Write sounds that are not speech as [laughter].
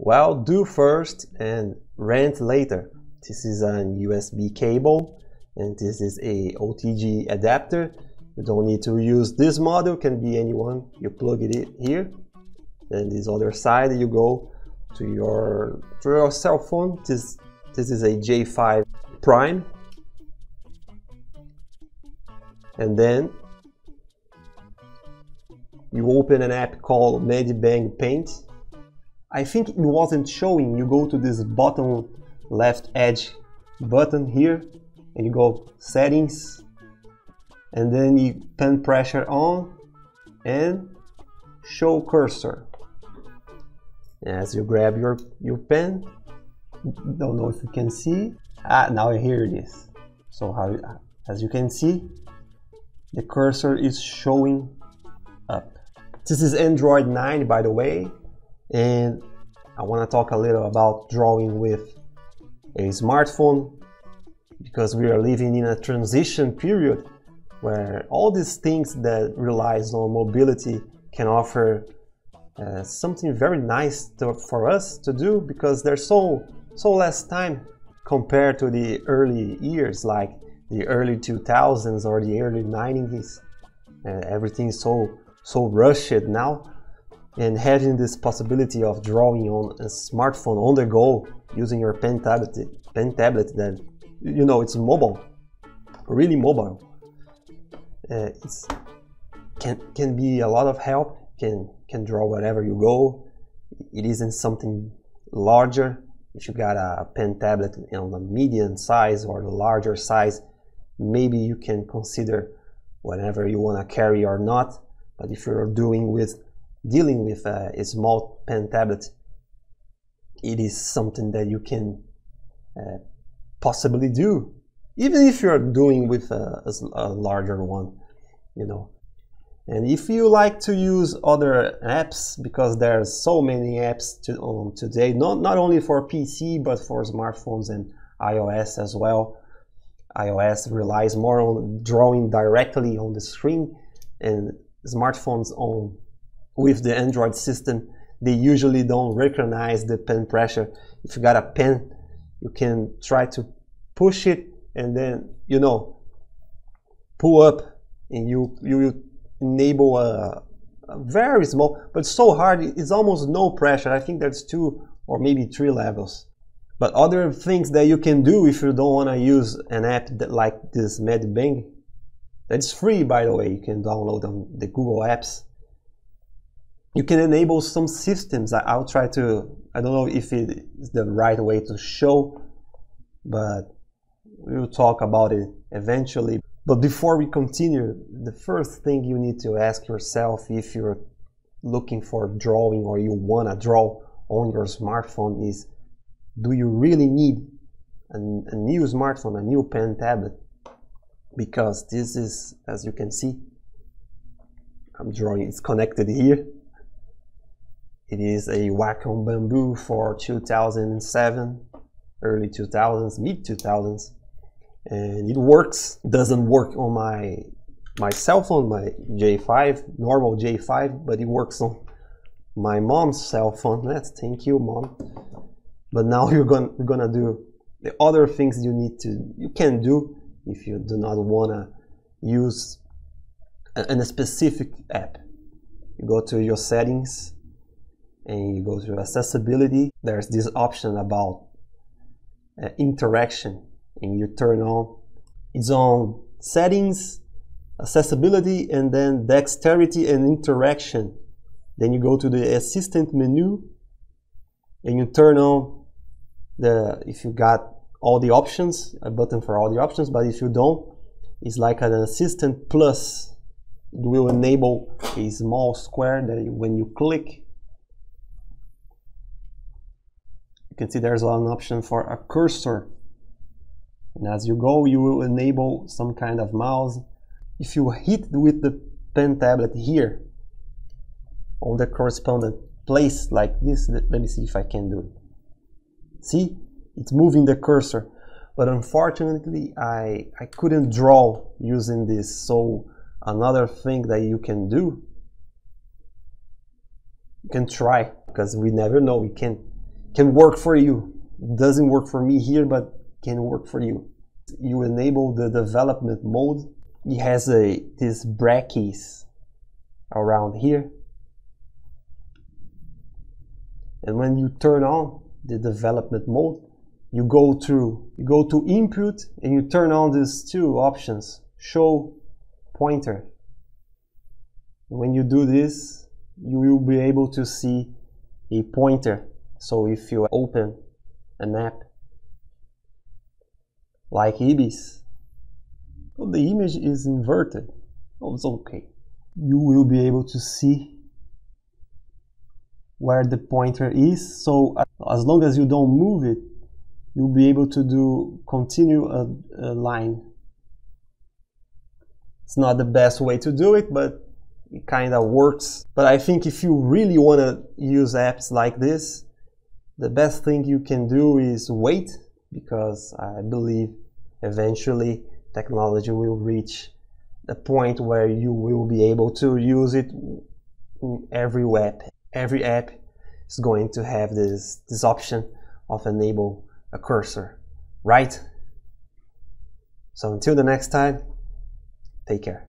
Well, do first and rent later. This is an USB cable and this is a OTG adapter. You don't need to use this model, can be anyone. You plug it in here. Then this other side you go to your to your cell phone. This this is a J5 Prime. And then you open an app called Medibang Paint I think it wasn't showing. You go to this bottom left edge button here and you go settings and then you pen pressure on and show cursor. As you grab your, your pen, don't know if you can see. Ah, now here it is. So how, as you can see, the cursor is showing up. This is Android 9 by the way and I want to talk a little about drawing with a smartphone because we are living in a transition period where all these things that relies on mobility can offer uh, something very nice to, for us to do because there's so so less time compared to the early years like the early 2000s or the early 90s uh, everything is so so rushed now and having this possibility of drawing on a smartphone on the go using your pen tablet, pen tablet that you know it's mobile, really mobile. Uh, it's can can be a lot of help. Can can draw wherever you go. It isn't something larger. If you got a pen tablet on the medium size or the larger size, maybe you can consider whatever you want to carry or not. But if you're doing with dealing with a, a, small pen tablet, it is something that you can uh, possibly do, even if you're doing with a, a, larger one, you know. And if you like to use other apps, because there are so many apps to, um, today, not, not only for PC, but for smartphones and iOS as well. iOS relies more on drawing directly on the screen and smartphones on with the Android system, they usually don't recognize the pen pressure. If you got a pen, you can try to push it and then, you know, pull up and you, you enable a, a very small, but so hard, it's almost no pressure. I think there's two or maybe three levels. But other things that you can do if you don't want to use an app like this Medibang, that's free by the way, you can download on the Google Apps you can enable some systems. I'll try to, I don't know if it is the right way to show, but we'll talk about it eventually. But before we continue, the first thing you need to ask yourself if you're looking for drawing or you want to draw on your smartphone is do you really need a, a new smartphone, a new pen tablet? Because this is, as you can see, I'm drawing, it's connected here it is a Wacom Bamboo for 2007, early 2000s, mid 2000s, and it works. Doesn't work on my my cell phone, my J5, normal J5, but it works on my mom's cell phone. Let's thank you, mom. But now [laughs] you're gonna you're gonna do the other things you need to you can do if you do not wanna use a, a specific app. You go to your settings and you go to accessibility, there's this option about uh, interaction and you turn on its own settings, accessibility, and then dexterity and interaction. Then you go to the assistant menu and you turn on the, if you got all the options, a button for all the options, but if you don't, it's like an assistant plus. It will enable a small square that when you click, can see there's an option for a cursor. And as you go, you will enable some kind of mouse. If you hit with the pen tablet here on the correspondent place like this, let me see if I can do it. See, it's moving the cursor. But unfortunately, I, I couldn't draw using this. So another thing that you can do, you can try, because we never know. We can can work for you. Doesn't work for me here, but can work for you. You enable the development mode. It has a this brackets around here. And when you turn on the development mode, you go through, you go to input and you turn on these two options, show pointer. When you do this, you will be able to see a pointer. So if you open an app like Ibis, well, the image is inverted. Oh, it's okay. You will be able to see where the pointer is. So uh, as long as you don't move it, you'll be able to do continue a, a line. It's not the best way to do it, but it kind of works. But I think if you really want to use apps like this, the best thing you can do is wait because I believe eventually technology will reach the point where you will be able to use it in every web. Every app is going to have this, this option of enable a cursor, right? So until the next time, take care.